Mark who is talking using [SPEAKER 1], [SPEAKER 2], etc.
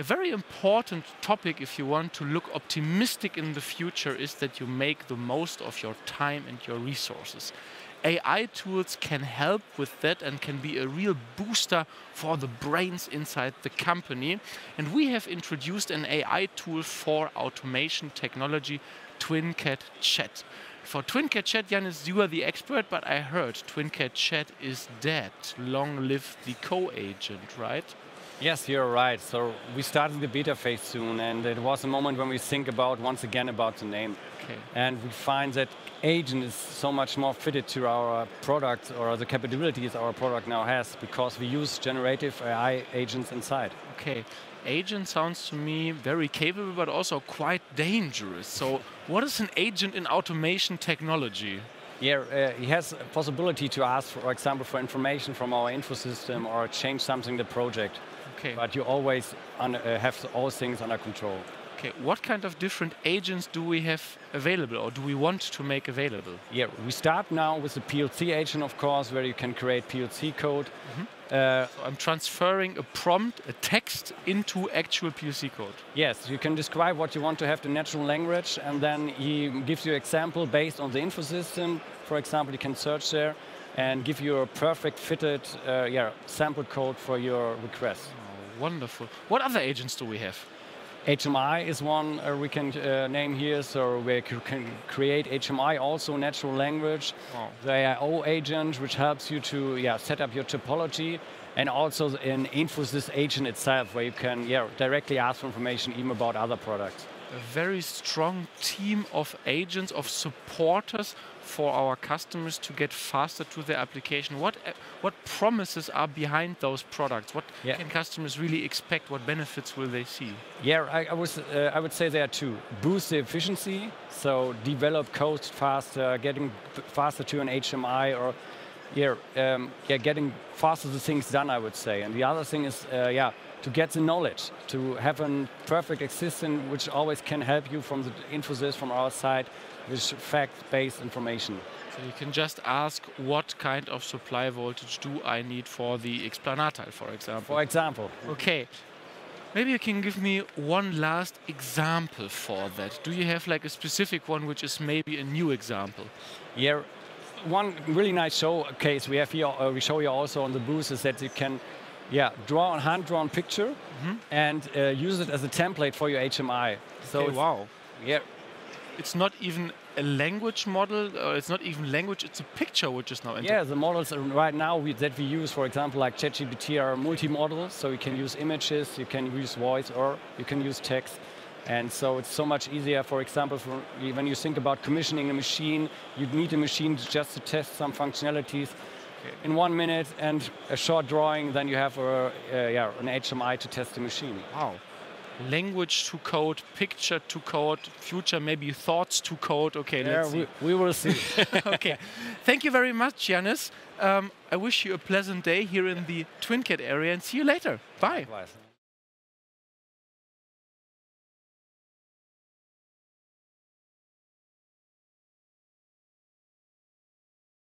[SPEAKER 1] A very important topic if you want to look optimistic in the future is that you make the most of your time and your resources. AI tools can help with that and can be a real booster for the brains inside the company. And we have introduced an AI tool for automation technology, TwinCAT Chat. For TwinCAT Chat, Janis, you are the expert, but I heard TwinCAT Chat is dead. Long live the CoAgent, right?
[SPEAKER 2] Yes, you're right. So we started the beta phase soon, and it was a moment when we think about, once again, about the name.
[SPEAKER 1] Okay.
[SPEAKER 2] And we find that agent is so much more fitted to our product or the capabilities our product now has because we use generative AI agents inside.
[SPEAKER 1] Okay. Agent sounds to me very capable, but also quite dangerous. So what is an agent in automation technology?
[SPEAKER 2] Yeah, uh, he has a possibility to ask, for example, for information from our info system or change something in the project.
[SPEAKER 1] Okay.
[SPEAKER 2] But you always uh, have all things under control.
[SPEAKER 1] Okay, what kind of different agents do we have available or do we want to make available?
[SPEAKER 2] Yeah, we start now with the PLC agent, of course, where you can create PLC code. Mm -hmm.
[SPEAKER 1] uh, so I'm transferring a prompt, a text, into actual PLC code.
[SPEAKER 2] Yes, you can describe what you want to have the natural language, and then he gives you example based on the info system. For example, you can search there and give you a perfect fitted uh, yeah, sample code for your request.
[SPEAKER 1] Wonderful. What other agents do we have?
[SPEAKER 2] HMI is one uh, we can uh, name here, so we can create HMI, also natural language. Oh. The AIO agent, which helps you to yeah, set up your topology, and also an Infosys agent itself, where you can yeah, directly ask for information even about other products
[SPEAKER 1] a very strong team of agents, of supporters for our customers to get faster to their application. What what promises are behind those products? What yeah. can customers really expect? What benefits will they see?
[SPEAKER 2] Yeah, I, I was uh, I would say there are two: boost the efficiency, so develop code faster, getting faster to an HMI, or yeah, um, yeah, getting faster the things done. I would say, and the other thing is uh, yeah to get the knowledge, to have a perfect assistant which always can help you from the Infosys from our side with fact-based information.
[SPEAKER 1] So you can just ask what kind of supply voltage do I need for the Explanatile, for example.
[SPEAKER 2] For example.
[SPEAKER 1] Okay. Maybe you can give me one last example for that. Do you have like a specific one which is maybe a new example?
[SPEAKER 2] Yeah, one really nice showcase we have here, uh, we show you also on the booth is that you can yeah, draw a hand-drawn picture mm -hmm. and uh, use it as a template for your HMI.
[SPEAKER 1] So okay, wow. Yeah. It's not even a language model, or it's not even language, it's a picture which is now entered.
[SPEAKER 2] Yeah, the models right now we, that we use, for example, like ChatGPT are multi-models, so you can use images, you can use voice, or you can use text. And so it's so much easier, for example, for when you think about commissioning a machine, you'd need a machine just to test some functionalities in one minute and a short drawing, then you have a, a, yeah, an HMI to test the machine.
[SPEAKER 1] Wow. Language to code, picture to code, future maybe thoughts to code. Okay,
[SPEAKER 2] yeah,
[SPEAKER 1] let's
[SPEAKER 2] see. We, we will see.
[SPEAKER 1] okay. Thank you very much, Janis. Um, I wish you a pleasant day here in the TwinCAT area and see you later. Bye. Likewise.